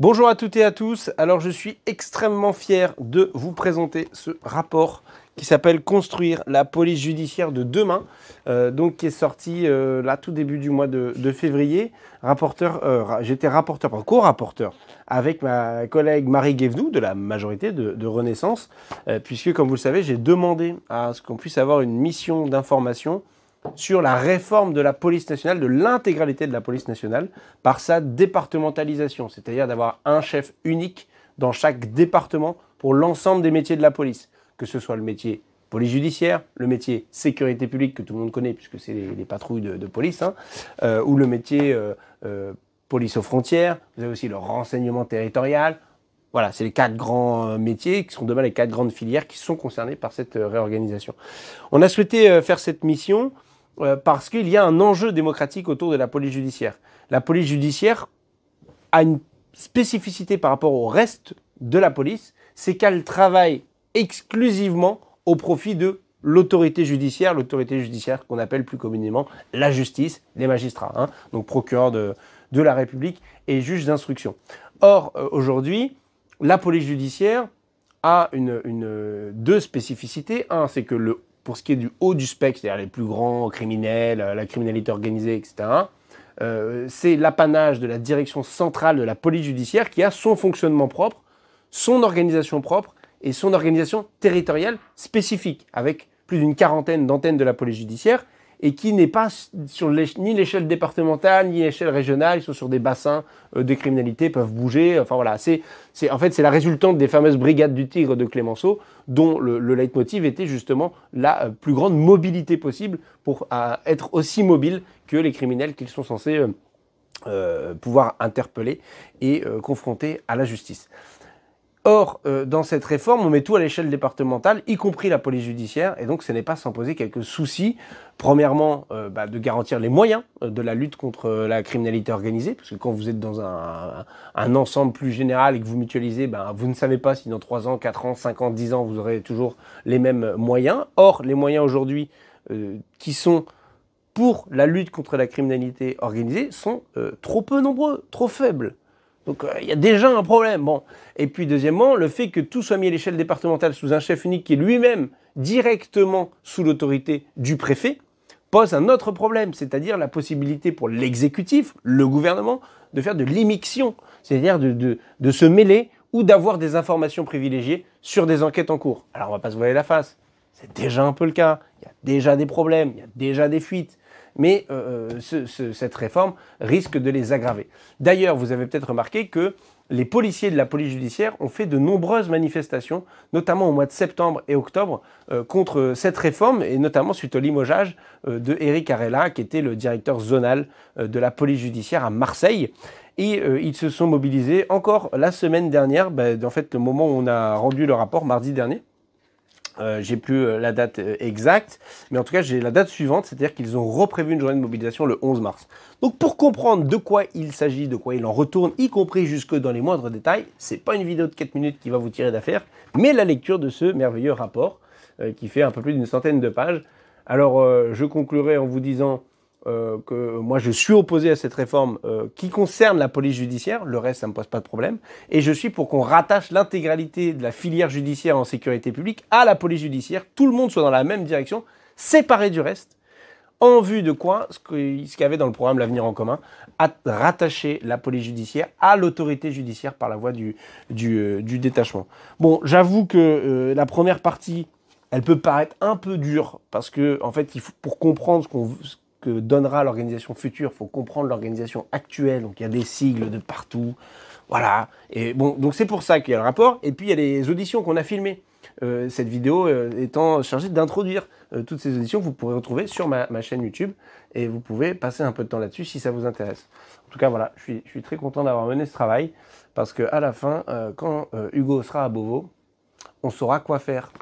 Bonjour à toutes et à tous. Alors je suis extrêmement fier de vous présenter ce rapport qui s'appelle Construire la police judiciaire de demain, euh, donc qui est sorti euh, là tout début du mois de, février. Euh, j'étais rapporteur, co-rapporteur avec ma collègue Marie Guévenou de la majorité de Renaissance, puisque comme vous le savez, j'ai demandé à ce qu'on puisse avoir une mission d'information sur la réforme de la police nationale, de l'intégralité de la police nationale, par sa départementalisation, c'est-à-dire d'avoir un chef unique dans chaque département pour l'ensemble des métiers de la police, que ce soit le métier police judiciaire, le métier sécurité publique que tout le monde connaît puisque c'est les, patrouilles de, police, hein, euh, ou le métier euh, euh, police aux frontières, vous avez aussi le renseignement territorial. Voilà, c'est les quatre grands métiers qui sont demain les quatre grandes filières qui sont concernées par cette réorganisation. On a souhaité faire cette mission euh, parce qu'il y a un enjeu démocratique autour de la police judiciaire. La police judiciaire a une spécificité par rapport au reste de la police, c'est qu'elle travaille exclusivement au profit de l'autorité judiciaire, l'autorité judiciaire qu'on appelle plus communément la justice, les magistrats, hein, donc procureur de, la République et juge d'instruction. Or, euh, aujourd'hui, la police judiciaire a deux spécificités. Un, c'est que le pour ce qui est du haut du spectre, c'est-à-dire les plus grands criminels, euh, la criminalité organisée, etc., euh, c'est l'apanage de la direction centrale de la police judiciaire qui a son fonctionnement propre, son organisation propre et son organisation territoriale spécifique, avec plus d'une quarantaine d'antennes de la police judiciaire et qui n'est pas sur ni l'échelle départementale ni l'échelle régionale. Ils sont sur des bassins euh, de criminalité, peuvent bouger. Enfin voilà, c'est, en fait c'est la résultante des fameuses brigades du Tigre de Clémenceau, dont le, le leitmotiv était justement la euh, plus grande mobilité possible pour euh, être aussi mobile que les criminels qu'ils sont censés pouvoir interpeller et confronter à la justice. Or, euh, dans cette réforme, on met tout à l'échelle départementale, y compris la police judiciaire, et donc ce n'est pas sans poser quelques soucis. Premièrement, euh, bah, de garantir les moyens euh, de la lutte contre la criminalité organisée, parce que quand vous êtes dans un, ensemble plus général et que vous mutualisez, bah, vous ne savez pas si dans 3 ans, 4 ans, 5 ans, 10 ans, vous aurez toujours les mêmes moyens. Or, les moyens aujourd'hui qui sont pour la lutte contre la criminalité organisée sont trop peu nombreux, trop faibles. Donc euh, il y a déjà un problème. Et puis deuxièmement, le fait que tout soit mis à l'échelle départementale sous un chef unique qui est lui-même directement sous l'autorité du préfet pose un autre problème, c'est-à-dire la possibilité pour l'exécutif, le gouvernement, de faire de l'immixtion, c'est-à-dire de, se mêler ou d'avoir des informations privilégiées sur des enquêtes en cours. Alors on va pas se voiler la face, c'est déjà un peu le cas, il y a déjà des problèmes, il y a déjà des fuites mais euh, euh, cette réforme risque de les aggraver. D'ailleurs, vous avez peut-être remarqué que les policiers de la police judiciaire ont fait de nombreuses manifestations, notamment au mois de septembre et octobre, euh, contre cette réforme, et notamment suite au limogeage de Eric Arella, qui était le directeur zonal de la police judiciaire à Marseille. Et ils se sont mobilisés encore la semaine dernière, ben, en fait le moment où on a rendu le rapport, mardi dernier, euh, j'ai plus euh, la date euh, exacte, mais en tout cas j'ai la date suivante, c'est-à-dire qu'ils ont reprévu une journée de mobilisation le 11 mars. Donc pour comprendre de quoi il s'agit, de quoi il en retourne, y compris jusque dans les moindres détails, c'est pas une vidéo de 4 minutes qui va vous tirer d'affaire, mais la lecture de ce merveilleux rapport qui fait un peu plus d'une centaine de pages. Alors je conclurai en vous disant euh, que moi je suis opposé à cette réforme euh, qui concerne la police judiciaire, le reste ça me pose pas de problème, et je suis pour qu'on rattache l'intégralité de la filière judiciaire en sécurité publique à la police judiciaire, tout le monde soit dans la même direction, séparé du reste, en vue de quoi ce qu'il y avait dans le programme L'avenir en commun, à rattacher la police judiciaire à l'autorité judiciaire par la voie du, du, euh, détachement. Bon, j'avoue que la première partie, elle peut paraître un peu dure parce que en fait, il faut, pour comprendre ce qu'on que donnera l'organisation future, il faut comprendre l'organisation actuelle. Donc il y a des sigles de partout. Voilà. Et bon, donc c'est pour ça qu'il y a le rapport. Et puis il y a les auditions qu'on a filmées. Euh, cette vidéo euh, étant chargée d'introduire euh, toutes ces auditions, vous pourrez retrouver sur ma, chaîne YouTube et vous pouvez passer un peu de temps là-dessus si ça vous intéresse. En tout cas, voilà, je suis, je suis très content d'avoir mené ce travail parce qu'à la fin, quand Hugo sera à Beauvau, on saura quoi faire.